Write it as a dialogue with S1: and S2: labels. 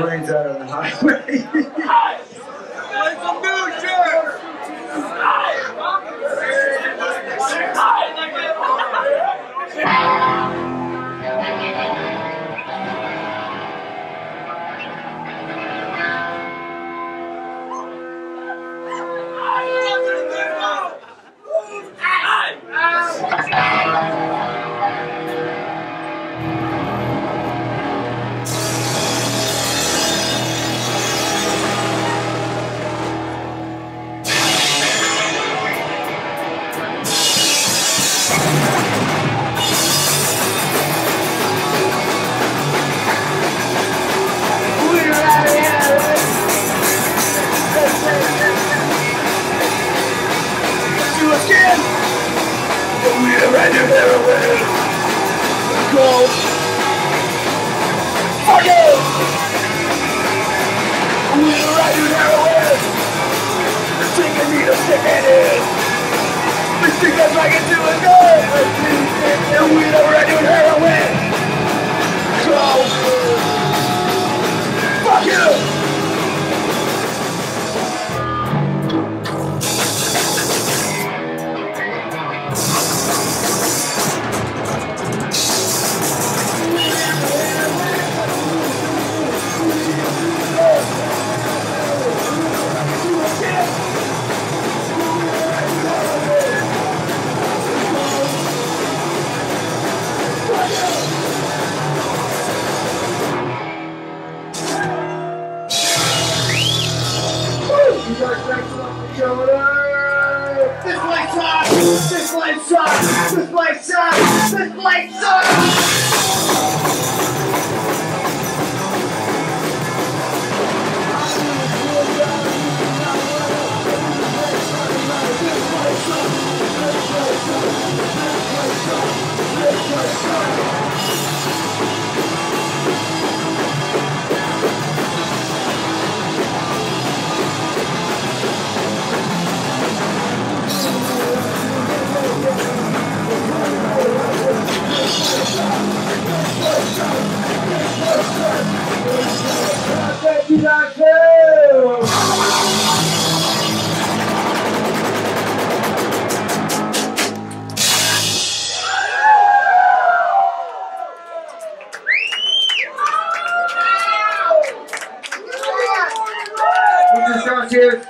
S1: brains out on the highway. Go! Fuck you! We're riding heroin! Think I need a second in! We think I'm like it to a gun! And we're riding heroin! This light sucks! This light sucks! This light sucks! This light sucks! constructive.